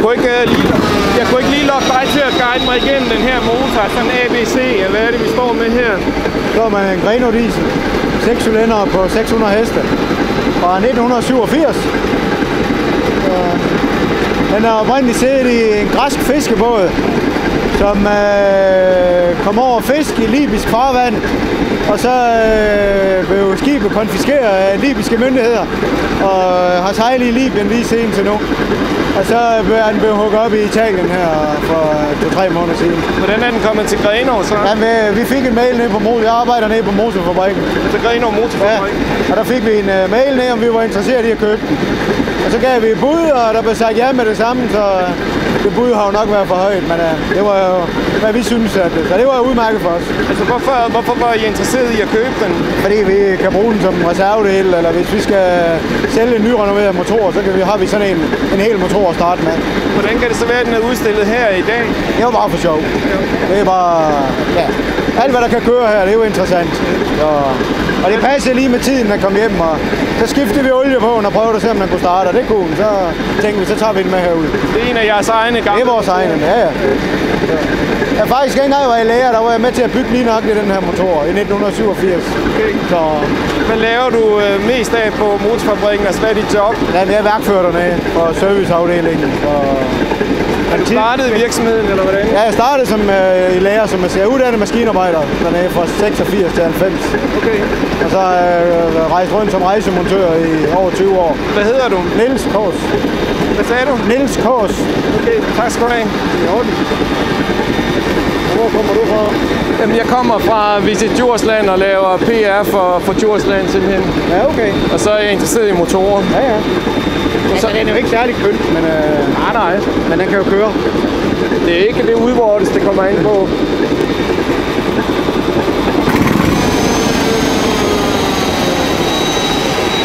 Kunne ikke, uh, lige, jeg kunne ikke lige lokke dig til at guide mig igennem den her motor, sådan ABC, eller hvad er det, vi står med her? Så er man en Greno diesel. 6 cylinder på 600 heste. Fra 1987. Så, øh, den er oprindeligt set i en græsk fiskebåd, som øh, kom over fisk i libysk farvand, og så øh, blev skibet konfiskeret af libyske myndigheder, og har sejlet i Libyen lige siden til nu. Og så blev han blevet hugget op i Italien her for to-tre måneder siden. Hvordan er den kommet til Grenaa så? Ja, vi, vi fik en mail ned på motor. Jeg arbejder nede på motorfabrikken. Til Grenaa Ja, Motorfabrik? og der fik vi en uh, mail ned, om vi var interesseret i at købe den. Og så gav vi et bud, og der blev sagt ja med det samme, så det bud har jo nok været for højt, men uh, det var jo, hvad vi synes, at, så det var udmærket for os. Altså, hvorfor, hvorfor var I interesseret i at købe den? Fordi vi kan bruge den som reservedel, eller hvis vi skal sælge en nyrenoveret motor, så kan vi, har vi sådan en, en hel motor at starte med. Hvordan kan det så være, at den er udstillet her i dag? Det var bare for sjov. Det er bare, ja, alt hvad der kan køre her, det er jo interessant. Så, og det passede lige med tiden at komme hjem, og så skiftede vi olie på og prøvede at se, om den kunne starte, og det kunne. Så tænkte vi, så tager vi den med herud. Det er en af jeres egne Det gamle. er vores egen, ja, ja. Jeg faktisk ikke engang var i lærer, der var jeg med til at bygge lige nok den her motor i 1987. Okay. Så Hvad laver du øh, mest af på motorfabrikken? Altså, hvad er dit job? ja, jeg er værkfører dernede for serviceafdelingen. Og, Er du startet i virksomheden, eller hvordan? Ja, jeg startede som øh, i lærer, som jeg er uddannet maskinarbejder dernede fra 86 til 90. Okay. Og så har jeg øh, rejst rundt som rejsemontør i over 20 år. Hvad hedder du? Niels Kors. Hvad sagde du? Niels Kors. Okay, tak skal du have. I orden. Hvor kommer du fra? Jamen, jeg kommer fra Visit Djursland og laver PR for, for Djursland simpelthen. Ja, okay. Og så er jeg interesseret i motorer. Ja, ja. Altså, den er jo ikke særlig køn, men, øh, Nej, nej. men den kan jo køre. Det er ikke det udvortes, det kommer ind på.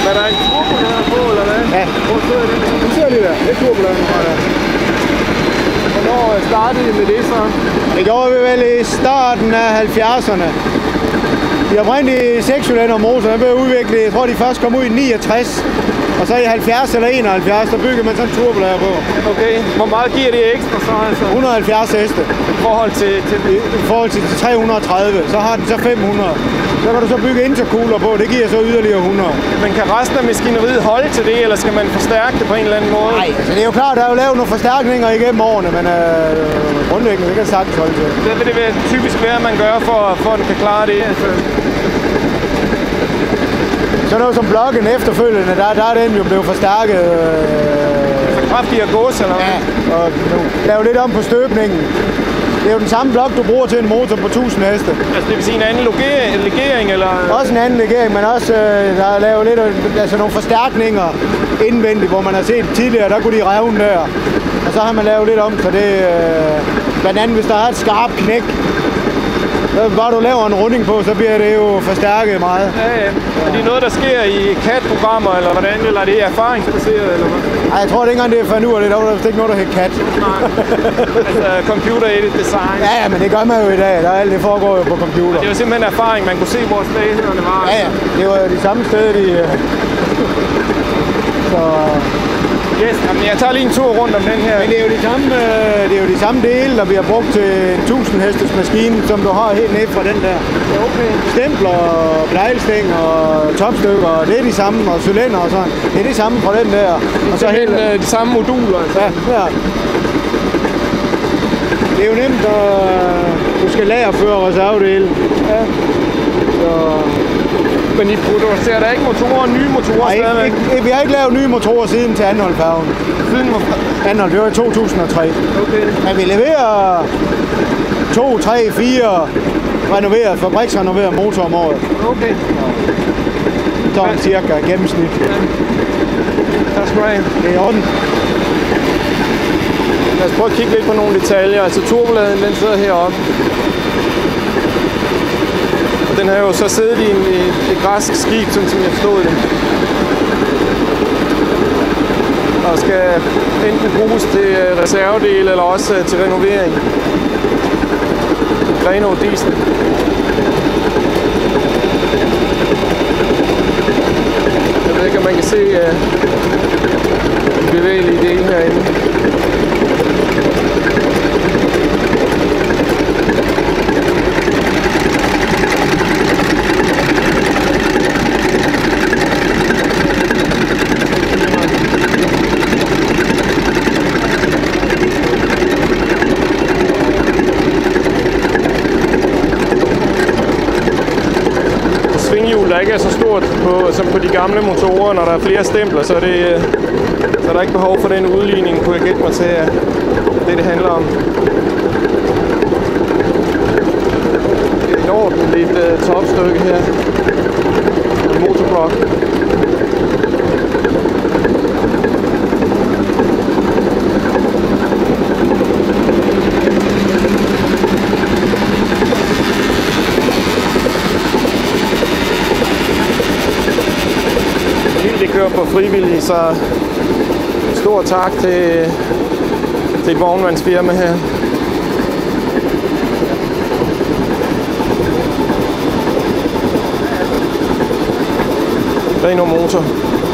Men er der en turbo der er på, eller hvad? Ja. Hvor sidder den? Du ser lige der. Det er turboladen fra der. Hvornår startede I med det så? Det gjorde vi vel i starten af 70'erne. De oprindelige 6 cylinder motor, den blev udviklet, jeg tror de først kom ud i 69. Og så i 70 eller 71, der byggede man sådan en turbolader på. Okay. Hvor meget giver det ekstra så altså? 170 heste. I forhold til, til I, forhold til de 330, så har den så 500. Så kan du så bygge intercooler på, det giver så yderligere 100. Men kan resten af maskineriet holde til det, eller skal man forstærke det på en eller anden måde? Nej, altså det er jo klart, der er jo lavet nogle forstærkninger igennem årene, men øh, grundlæggende, det kan sagtens holde til. Hvad vil det være, typisk være, man gør, for, for at den kan klare det? Altså, Så noget som blokken efterfølgende, der, der er den jo blevet forstærket. Øh, kraftigere gås, eller hvad? ja, og lave lidt om på støbningen. Det er jo den samme blok, du bruger til en motor på 1000 heste. Altså, det vil sige en anden legering, legering eller... Også en anden legering, men også øh, der er lavet lidt, altså nogle forstærkninger indvendigt, hvor man har set tidligere, der kunne de revne der. Og så har man lavet lidt om, så det øh, blandt andet, hvis der er et skarpt knæk, så bare du laver en runding på, så bliver det jo forstærket meget. Ja, ja. Er det noget, der sker i CAD-programmer, eller hvordan? Eller er det erfaringsbaseret, eller hvad? Ej, jeg tror ikke engang, det er fandt ud af det. Var der vist ikke noget, der hed cat. Nej. altså, computer-aided design. Ja, ja, men det gør man jo i dag. Der er alt det foregår jo på computer. Det var simpelthen erfaring. Man kunne se, hvor svaghederne var. Ja, ja. Det var de samme steder, de... øh, Så... Yes, jamen, jeg tager lige en tur rundt om den her. Men det er jo de samme, øh, det er jo de samme dele, der bliver brugt til en 1000 hestes maskine, som du har helt ned fra den der. Okay. Stempler, blejlstæng og topstykker, det er de samme, og cylinder og sådan. Det er det samme fra den der. Og Så helt øh, de samme moduler. Altså. Ja, ja. Det er jo nemt, at du skal lagerføre reservedele. Ja. Så... Men I producerer der ikke motorer, nye motorer Nej, ikke, stadigvæk? ikke, vi har ikke lavet nye motorer siden til Anholdt-færgen. Siden hvor... Anholdt, det var i 2003. Okay. Men vi leverer 2, 3, 4 renoveret, fabriksrenoveret motor om året. Okay. Sådan cirka gennemsnit. Tak skal du have. Det er orden. Lad os prøve at kigge lidt på nogle detaljer. Altså turboladen, den sidder heroppe. Den har jo så siddet i en, et, et græsk skib, sådan som jeg forstod det. Og skal enten bruges til øh, reservedele eller også øh, til renovering. Greno Diesel. Jeg ved ikke, om man kan se uh, bevægelige dele herinde. Der ikke er så stort på, som på de gamle motorer, når der er flere stempler, så er, det, øh, så er der ikke behov for den udligning, kunne jeg gætte mig til, at det, det handler om. Et ordentligt uh, topstykke her. En motorblock. Vildt, det kører på frivillige, så stor tak til, til et vognmandsfirma her. Reno Motor.